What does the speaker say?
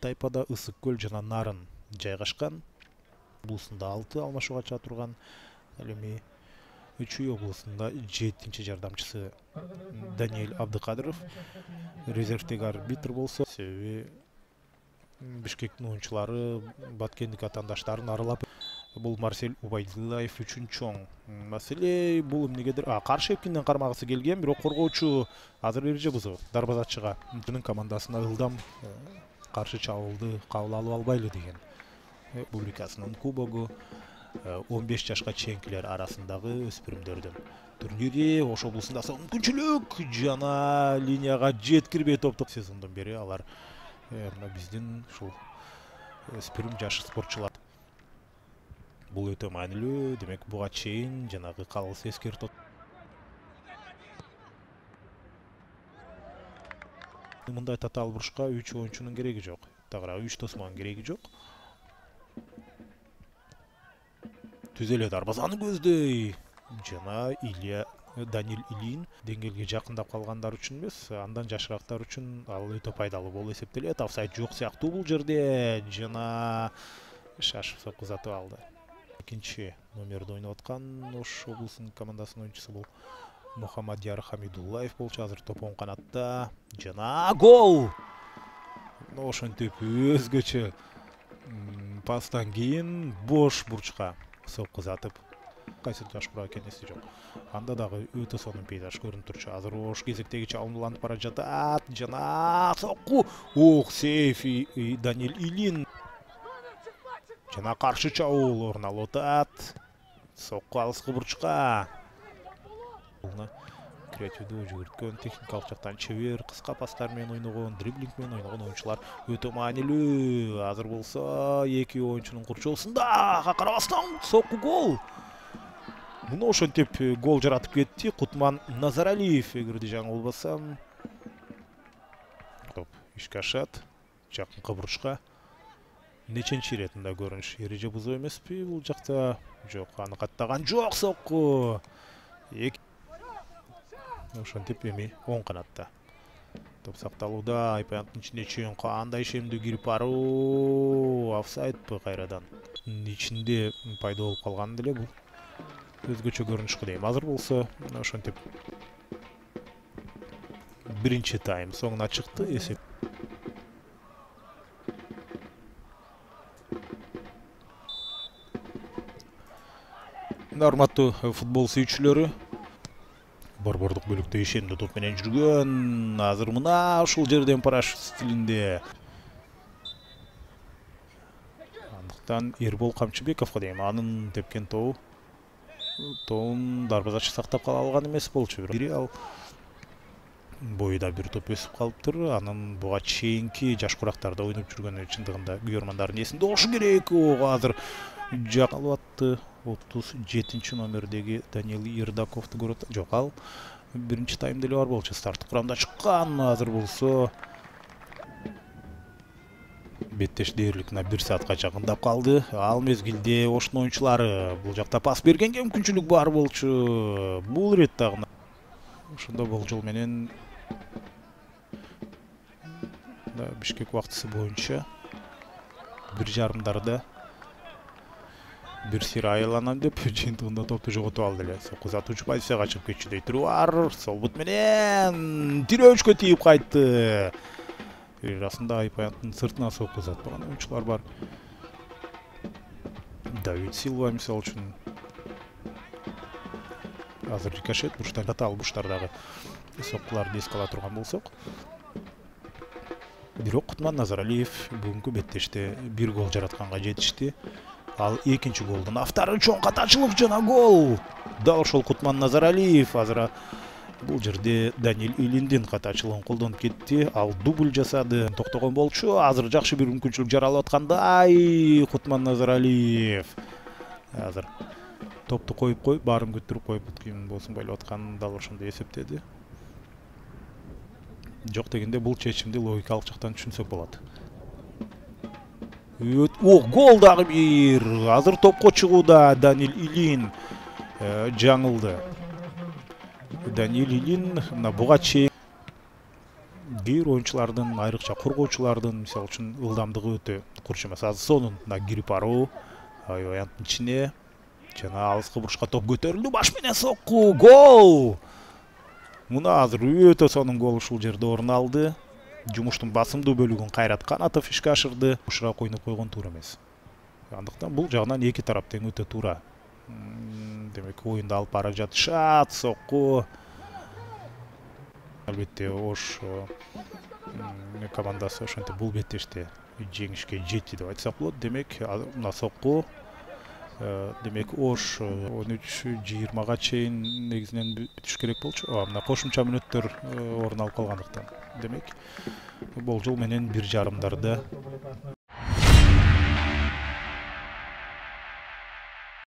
тайпада ысык көл жана нарын жайгашкан облусунда алты алмашууга чыга турган ал эми үчүй облусунда жетинчи жардамчысы даниэль абдыкадыров. Резервдеги арбитр болсо себеби бишкектин оюнчулары баткендик атаандаштарын аралап бул марсель убайдуллаев үчүн чоң маселе бул эмнегедир каршы эпкинден кармагысы келген бирок коргоочу азыр эреже бузуп дарбазачыга командасына ылдам каршы чабуулду кабыл алып албайлы деген. Республикасынын кубогу он беш жашка чейинкилер арасындагы өспүрүмдөрдүн турнири ош облусунда мүмкүнчүлүк жана линияга жеткирбей топту сезондон бери алар мына биздин ушул өспүрүм жаш спортчулар бул өтө маанилүү. Демек буга чейин жанагы калыс эскертип мындай татаал бурушка үч оюнчунун кереги жок. Тагыраак үч тосмонун кереги жок. Түз эле дарбазаны көздөй. Жана илья данил ильин деңгээлге жакындап калгандар үчүн эмес андан жашыраактар үчүн ал өтө пайдалуу болуп эсептелет. Офсайд жок сыяктуу бул жерде. Жана шашып соккузатып алды экинчи номерди ойноп аткан ош облусунун командасынын оюнчусу бул мухаммадияр хамидуллаев болчу азыр топ оң канатта жана гол ошентип өзгөчө пастан кийин бош бурчка сопкузатып кайсы жаш курак экенин эсте жок анда дагы өтө сонун пейзаж көрүнүп турчу азыр ош кезектеги чабууланып бара жатат жана сокку ох сейф даниэль илин жана каршы чабуул орун алып атат сокку алыскы бурчка креативдүү жүгүрткөн техникалык жактан чебер кыска пастар менен ойногон дриблинг менен ойногон оюнчулар өтө маанилүү азыр болсо эки оюнчунун курчоосунда карабастан сокку гол. Муну ошентип гол жаратып кетти кутман назаралиев эгерде жаңы болбосом топ ишке ашат жакынкы буручка неченчи ирет мындай көрүнүш? Эреже бузуп эмеспи бул жакта? Жок аны каттаган жок сокку. Ошентип эми оң канатта. Топ сакталууда айпанттын ичине чейин кандай ишемдүү кирип баруу? Офсайдпы кайрадан? Ичинде пайда болуп калган деле бул. Өзгөчө көрүнүш дейм. Азыр болсо ошентип. Биринчи тайм соңуна чыкты эсеп урматтуу футбол сүйүүчүлөрү. Борбордук бөлүктө ишендүү топ менен жүргөн. Азыр мына ушул жерден парашют стилинде. Андыктан эрбол камчыбековго дейм. Анын тепкен тобу тобун дарбазачы сактап кала алган эмес болчу бирок. Ал боюда бир топ өсүп калыптыр. Анын буга чейинки жаш курактарда ойноп жүргөнү чындыгында күйөрмандардын эсинде болушу керек. Ого азыр жак алып атты отуз жетинчи номердеги даниил ердаковду көрүп атат жок ал биринчи таймда эле бар болчу старттык курамда чыккан азыр болсо беттеш дээрлик мына бир саатка жакындап калды ал мезгилде оштун оюнчулары бул жакта пас бергенге мүмкүнчүлүк бар болчу бул ирет дагы ошондо болжол менен бишкек убактысы боюнча бир жарымдарда бир сир айланам деп жыйынтыгында топту жоготуп алды эле. Сокку узатуучу позицияга чыгып кетчү трюар сол бут менен тирөөчкө тийип кайтты. Расында айпаянттын сыртына сокку узатпаган оюнчулар бар. Давид силва мисалы үчүн. Азыр рикошет бурчтан татаал бурчтардагы соккуларды эске ала турган болсок. Бирок кутман назаралиев бүгүнкү беттеште бир гол жаратканга жетишти. Ал экинчи голдун автору чоң катачылык жана гол. Дал ошол кутман назаралиев азыр бул жерде даниил илиндин катачылыгын колдонуп кетти. Ал дубль жасады. Токтогон болчу. Азыр жакшы бир мүмкүнчүлүк жаралып аткандай кутман назаралиев. Азыр топту коюп коюп баарын көтөрүп коюп ким боосунбай эле атканын дал ошондой эсептеди. Жок дегенде бул чечимди логикалык жактан түшүнсөк болот о гол дагы бир азыр топко чыгууда данил илин жаңылды данил илин мына буга чейин кээ бир оюнчулардын айрыкча коргоочулардын мисалы үчүн ылдамдыгы өтө курч эмес азыр сонун мына кирип баруу аянттын ичине жана алыскы бурушка топ көтөрүлдү баш менен сокку гол мына азыр өтө сонун гол ушул жерде орун алды жумуштун басымдуу бөлүгүн кайрат канатов ишке ашырды. Бушураак ойноп койгон туура эмес. Андыктан бул жагынан эки тарап тең өтө туура. Демек оюнду алып бара жатышат сокку. Албетте ош командасы ошентип бул беттеште жеңишке жетти деп айтсак болот. Демек мына сокку демек ош он үч жыйырмага чейин негизинен бүтүш керек болчу. Мына кошумча мүнөттөр орун алып калгандыктан. Демек болжол менен бир жарымдарда